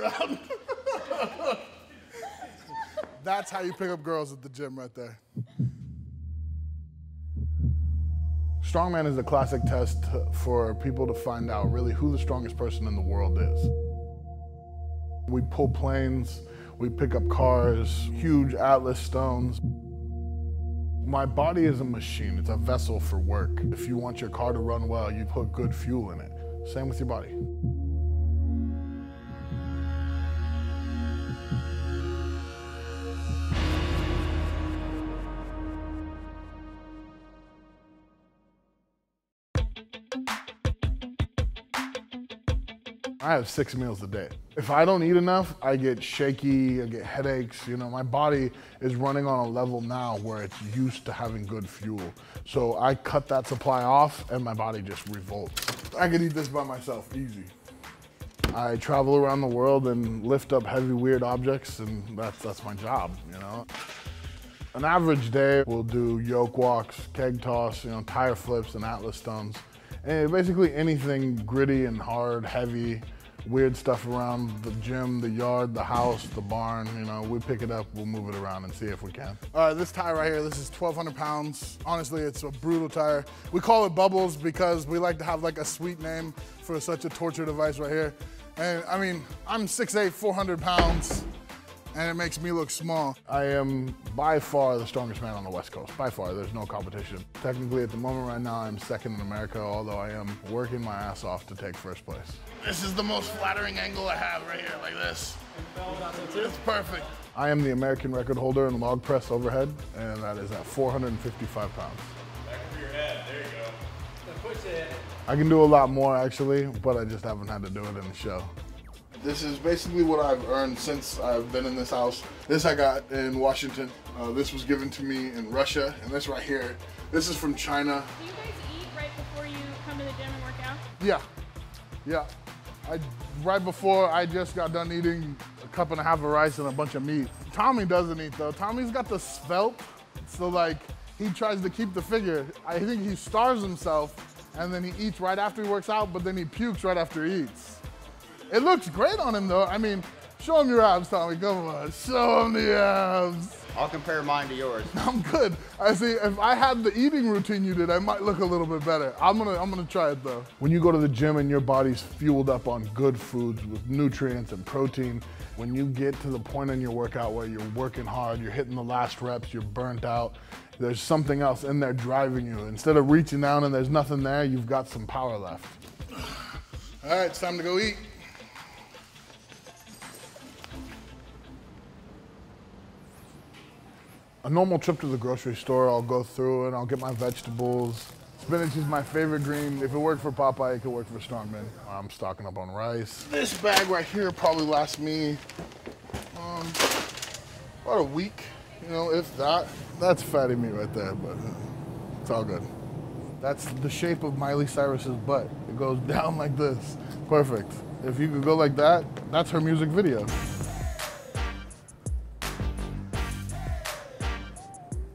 around. That's how you pick up girls at the gym right there. Strongman is a classic test for people to find out really who the strongest person in the world is. We pull planes, we pick up cars, huge Atlas stones. My body is a machine, it's a vessel for work. If you want your car to run well, you put good fuel in it. Same with your body. I have six meals a day. If I don't eat enough, I get shaky, I get headaches. You know, my body is running on a level now where it's used to having good fuel. So I cut that supply off and my body just revolts. I could eat this by myself, easy. I travel around the world and lift up heavy, weird objects, and that's, that's my job, you know? An average day, we'll do yoke walks, keg toss, you know, tire flips, and Atlas stones. And basically anything gritty and hard, heavy, weird stuff around the gym, the yard, the house, the barn, you know, we pick it up, we'll move it around and see if we can. All right, this tire right here, this is 1,200 pounds. Honestly, it's a brutal tire. We call it Bubbles because we like to have like a sweet name for such a torture device right here. And I mean, I'm 6'8", 400 pounds and it makes me look small. I am by far the strongest man on the West Coast. By far, there's no competition. Technically, at the moment right now, I'm second in America, although I am working my ass off to take first place. This is the most flattering angle I have right here, like this. It's perfect. I am the American record holder in log press overhead, and that is at 455 pounds. Back of your head, there you go. Push it. I can do a lot more actually, but I just haven't had to do it in the show. This is basically what I've earned since I've been in this house. This I got in Washington. Uh, this was given to me in Russia, and this right here, this is from China. Do you guys eat right before you come to the gym and work out? Yeah, yeah. I, right before I just got done eating a cup and a half of rice and a bunch of meat. Tommy doesn't eat though. Tommy's got the svelte, so like he tries to keep the figure. I think he starves himself and then he eats right after he works out, but then he pukes right after he eats. It looks great on him though. I mean, show him your abs, Tommy. Come on, show him the abs. I'll compare mine to yours. I'm good. I see. If I had the eating routine you did, I might look a little bit better. I'm gonna, I'm gonna try it though. When you go to the gym and your body's fueled up on good foods with nutrients and protein, when you get to the point in your workout where you're working hard, you're hitting the last reps, you're burnt out, there's something else in there driving you. Instead of reaching down and there's nothing there, you've got some power left. All right, it's time to go eat. A normal trip to the grocery store, I'll go through and I'll get my vegetables. Spinach is my favorite green. If it worked for Popeye, it could work for Strongman. I'm stocking up on rice. This bag right here probably lasts me um, about a week, you know, if that. That's fatty meat right there, but it's all good. That's the shape of Miley Cyrus's butt. It goes down like this. Perfect. If you could go like that, that's her music video.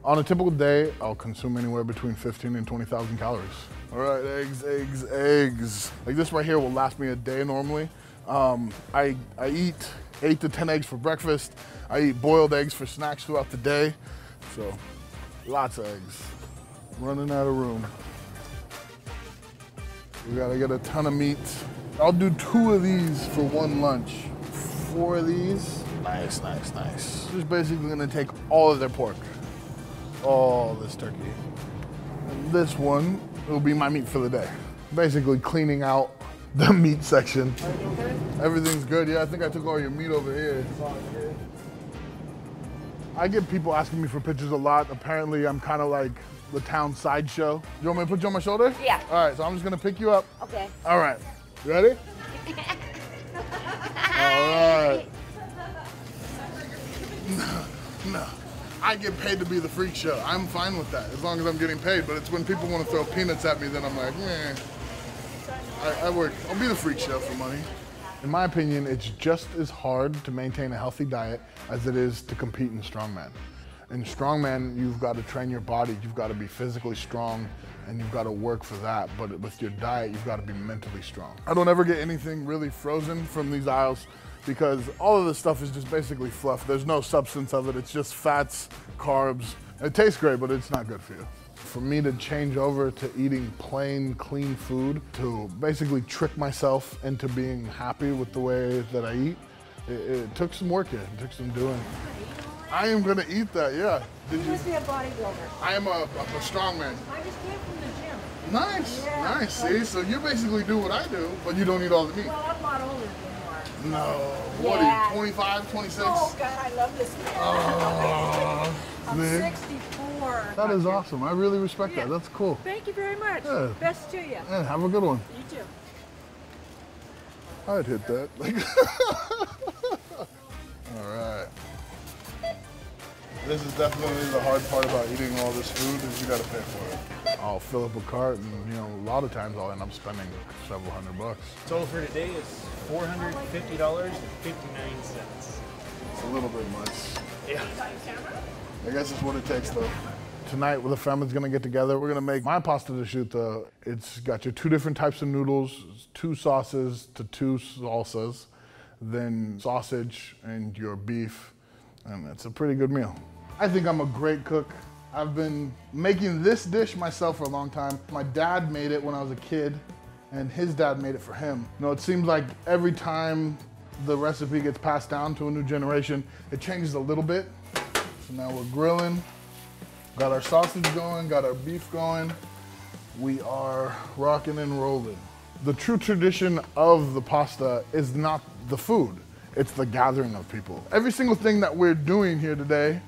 On a typical day, I'll consume anywhere between 15 and 20,000 calories. All right, eggs, eggs, eggs. Like this right here will last me a day normally. Um, I, I eat eight to 10 eggs for breakfast. I eat boiled eggs for snacks throughout the day. So lots of eggs. Running out of room. We gotta get a ton of meat. I'll do two of these for one lunch. Four of these. Nice, nice, nice. Just basically gonna take all of their pork all this turkey. And this one will be my meat for the day. Basically cleaning out the meat section. Everything's good. Yeah, I think I took all your meat over here. I get people asking me for pictures a lot. Apparently, I'm kind of like the town sideshow. You want me to put you on my shoulder? Yeah. All right, so I'm just gonna pick you up. Okay. All right. You ready? all right. No, no. I get paid to be the freak show. I'm fine with that as long as I'm getting paid. But it's when people want to throw peanuts at me, then I'm like, eh. I, I work. I'll be the freak show for money. In my opinion, it's just as hard to maintain a healthy diet as it is to compete in strongman. In strongman, you've got to train your body, you've got to be physically strong, and you've got to work for that. But with your diet, you've got to be mentally strong. I don't ever get anything really frozen from these aisles. Because all of this stuff is just basically fluff. There's no substance of it. It's just fats, carbs. It tastes great, but it's not good for you. For me to change over to eating plain, clean food, to basically trick myself into being happy with the way that I eat, it, it took some work in. It took some doing. I am gonna eat that, yeah. Did You must be a bodybuilder. I am a, a, a strong man. I just came from the gym. Nice, Yeah. nice. See, so you basically do what I do, but you don't eat all the meat. Well, I'm a lot older than you are. No. What Yeah. are you, 25, 26? Oh, God, I love this man. Oh, I'm man. 64. That is awesome. I really respect that. That's cool. Thank you very much. Yeah. Best to you. Yeah, have a good one. You too. I'd hit that. all right. This is definitely the hard part about eating all this food is you got to pay for it. I'll fill up a cart and, you know, a lot of times I'll end up spending several hundred bucks. Total for today is four hundred fifty dollars and fifty nine cents. It's a little bit much. Yeah. I guess it's what it takes though. Tonight, the family's gonna get together. We're gonna make my pasta prosciutto. It's got your two different types of noodles, two sauces to two salsas, then sausage and your beef, and it's a pretty good meal. I think I'm a great cook. I've been making this dish myself for a long time. My dad made it when I was a kid, and his dad made it for him. You know, it seems like every time the recipe gets passed down to a new generation, it changes a little bit. So now we're grilling, got our sausage going, got our beef going. We are rocking and rolling. The true tradition of the pasta is not the food, it's the gathering of people. Every single thing that we're doing here today,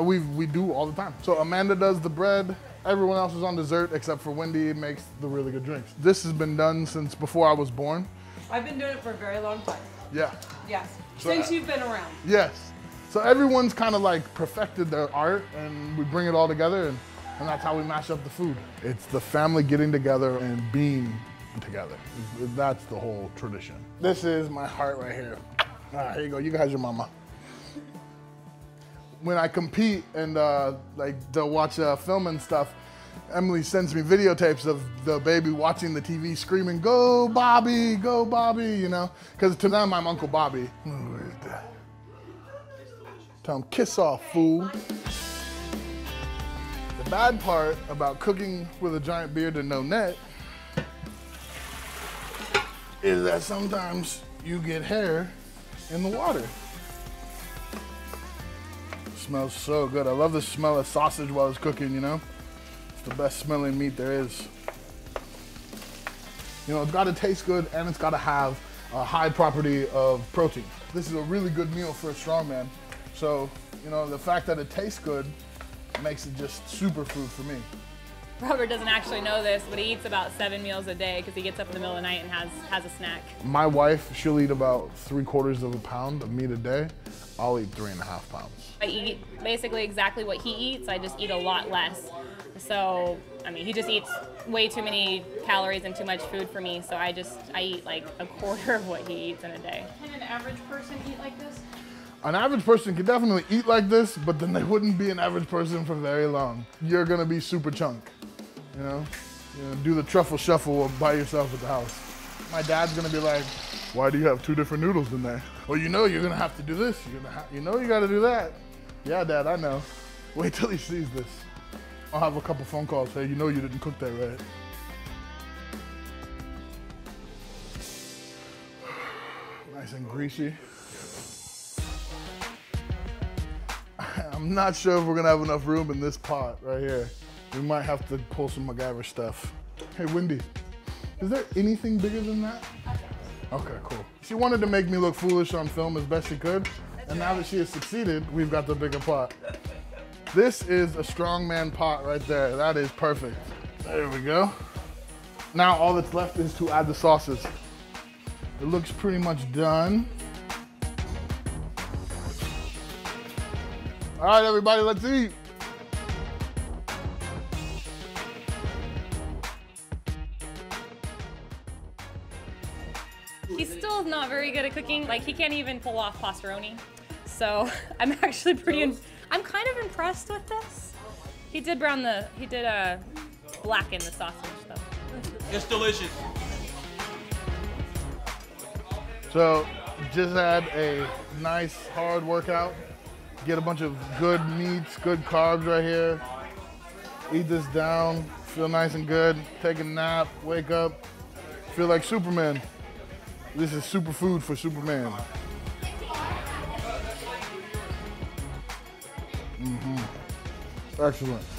we, we do all the time. So Amanda does the bread, everyone else is on dessert except for Wendy makes the really good drinks. This has been done since before I was born. I've been doing it for a very long time. Yeah. Yes. So, Since uh, you've been around. Yes. So everyone's kind of like perfected their art and we bring it all together and, and that's how we mash up the food. It's the family getting together and being together. That's the whole tradition. This is my heart right here. Ah, here you go. You guys your mama. When I compete and uh, like to watch uh, film and stuff, Emily sends me videotapes of the baby watching the TV screaming, go Bobby, go Bobby, you know? Because to them, I'm Uncle Bobby. Tell him, kiss off, fool. The bad part about cooking with a giant beard and no net is that sometimes you get hair in the water. Smells so good. I love the smell of sausage while it's cooking, you know? It's the best smelling meat there is. You know, it's gotta taste good and it's gotta have a high property of protein. This is a really good meal for a strongman. So, you know, the fact that it tastes good makes it just super food for me. Robert doesn't actually know this, but he eats about seven meals a day because he gets up in the middle of the night and has, has a snack. My wife, she'll eat about three quarters of a pound of meat a day. I'll eat three and a half pounds. I eat basically exactly what he eats, I just eat a lot less. So, I mean, he just eats way too many calories and too much food for me, so I just, I eat like a quarter of what he eats in a day. Can an average person eat like this? An average person could definitely eat like this, but then they wouldn't be an average person for very long. You're gonna be super chunk, you know? You know, do the truffle shuffle by yourself at the house. My dad's gonna be like, why do you have two different noodles in there? Well, you know you're gonna have to do this. You're gonna you know you gotta do that. Yeah, dad, I know. Wait till he sees this. I'll have a couple phone calls. Hey, you know you didn't cook that right. Nice and greasy. I'm not sure if we're gonna have enough room in this pot right here. We might have to pull some MacGyver stuff. Hey, Wendy, is there anything bigger than that? Okay, cool. She wanted to make me look foolish on film as best she could, and now that she has succeeded, we've got the bigger pot. This is a strongman pot right there. That is perfect. There we go. Now all that's left is to add the sauces. It looks pretty much done. All right, everybody, let's eat. Not very good at cooking. Like he can't even pull off pastaroni. So I'm actually pretty. im- I'm kind of impressed with this. He did brown the. He did uh, blacken the sausage though. It's delicious. So just had a nice hard workout. Get a bunch of good meats, good carbs right here. Eat this down, feel nice and good. Take a nap, wake up, feel like Superman. This is superfood for Superman. Mm-hmm. Excellent.